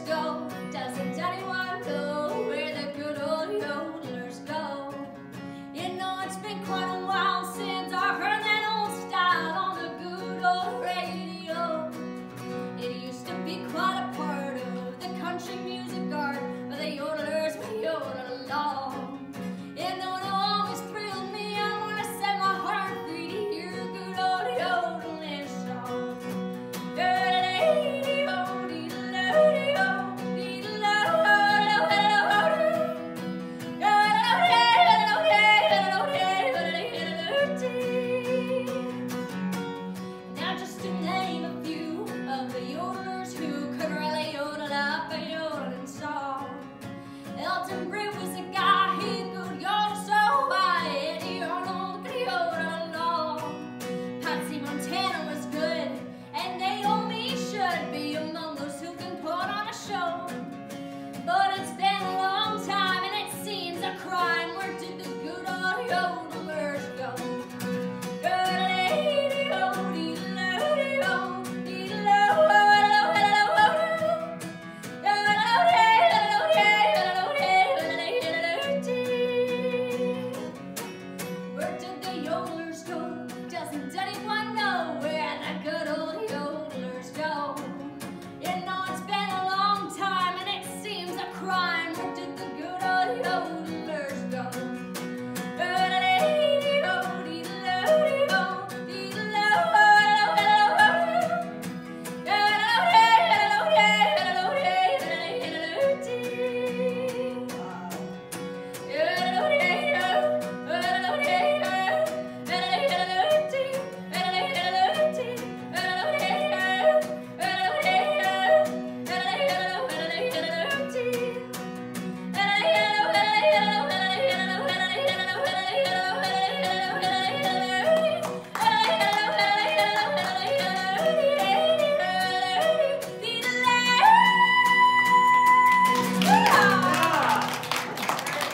go, doesn't some